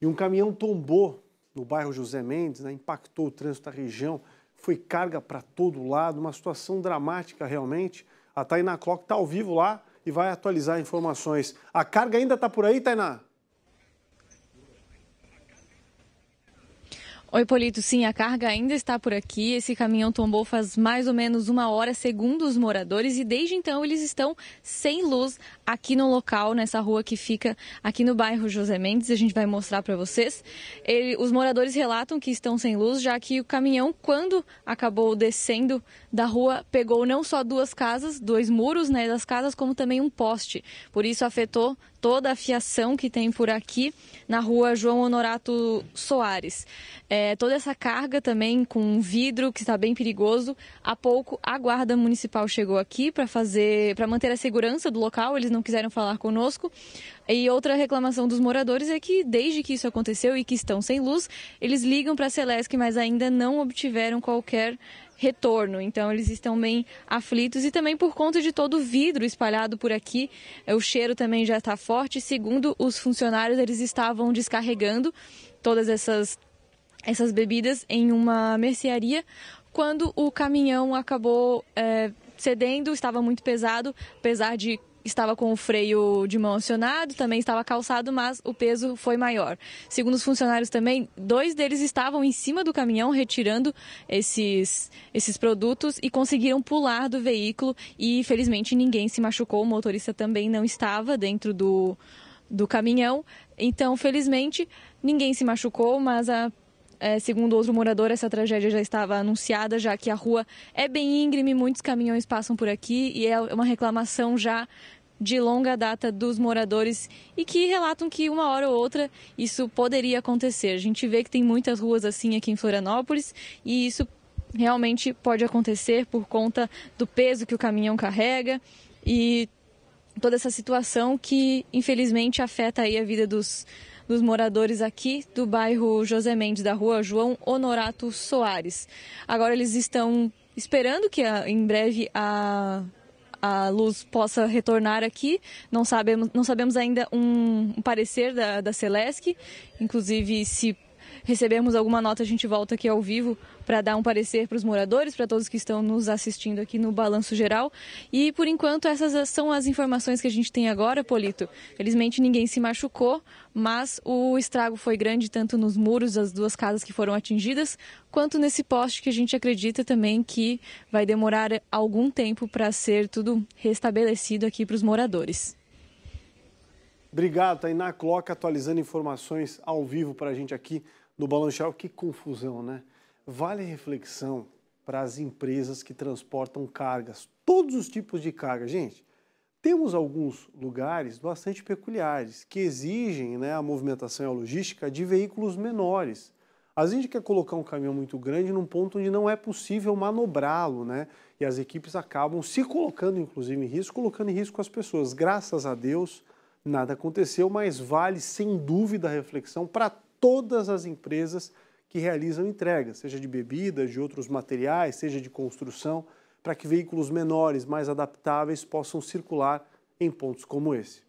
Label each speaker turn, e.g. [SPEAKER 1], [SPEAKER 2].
[SPEAKER 1] E um caminhão tombou no bairro José Mendes, né, impactou o trânsito da região, foi carga para todo lado, uma situação dramática realmente. A Tainá Clock está ao vivo lá e vai atualizar informações. A carga ainda está por aí, Tainá?
[SPEAKER 2] Oi, Polito. Sim, a carga ainda está por aqui. Esse caminhão tombou faz mais ou menos uma hora, segundo os moradores, e desde então eles estão sem luz aqui no local, nessa rua que fica aqui no bairro José Mendes. A gente vai mostrar para vocês. Ele, os moradores relatam que estão sem luz, já que o caminhão, quando acabou descendo da rua, pegou não só duas casas, dois muros né, das casas, como também um poste. Por isso afetou toda a fiação que tem por aqui na rua João Honorato Soares. É, toda essa carga também com vidro que está bem perigoso. Há pouco a guarda municipal chegou aqui para fazer, para manter a segurança do local. Eles não quiseram falar conosco. E outra reclamação dos moradores é que desde que isso aconteceu e que estão sem luz, eles ligam para a Celesc, mas ainda não obtiveram qualquer retorno. Então eles estão bem aflitos e também por conta de todo o vidro espalhado por aqui, é, o cheiro também já está forte. Segundo os funcionários, eles estavam descarregando todas essas essas bebidas em uma mercearia quando o caminhão acabou é, cedendo, estava muito pesado, apesar de estava com o freio de mão acionado, também estava calçado, mas o peso foi maior. Segundo os funcionários também, dois deles estavam em cima do caminhão retirando esses, esses produtos e conseguiram pular do veículo e felizmente ninguém se machucou, o motorista também não estava dentro do, do caminhão. Então, felizmente, ninguém se machucou, mas a é, segundo outro morador, essa tragédia já estava anunciada, já que a rua é bem íngreme, muitos caminhões passam por aqui e é uma reclamação já de longa data dos moradores e que relatam que uma hora ou outra isso poderia acontecer. A gente vê que tem muitas ruas assim aqui em Florianópolis e isso realmente pode acontecer por conta do peso que o caminhão carrega e toda essa situação que infelizmente afeta aí a vida dos, dos moradores aqui do bairro José Mendes, da rua João Honorato Soares. Agora eles estão esperando que em breve a a luz possa retornar aqui. Não sabemos, não sabemos ainda um, um parecer da, da Celesc, inclusive se recebermos alguma nota, a gente volta aqui ao vivo para dar um parecer para os moradores, para todos que estão nos assistindo aqui no Balanço Geral. E por enquanto essas são as informações que a gente tem agora, Polito. Felizmente ninguém se machucou, mas o estrago foi grande tanto nos muros das duas casas que foram atingidas, quanto nesse poste que a gente acredita também que vai demorar algum tempo para ser tudo restabelecido aqui para os moradores.
[SPEAKER 1] Obrigado, Tainá Cloca, atualizando informações ao vivo para a gente aqui no Balanço Geral. Que confusão, né? Vale reflexão para as empresas que transportam cargas, todos os tipos de carga. Gente, temos alguns lugares bastante peculiares que exigem né, a movimentação e a logística de veículos menores. A gente quer colocar um caminhão muito grande num ponto onde não é possível manobrá-lo, né? E as equipes acabam se colocando, inclusive, em risco, colocando em risco as pessoas. Graças a Deus, nada aconteceu, mas vale sem dúvida a reflexão para todas as empresas que realizam entregas, seja de bebidas, de outros materiais, seja de construção, para que veículos menores, mais adaptáveis, possam circular em pontos como esse.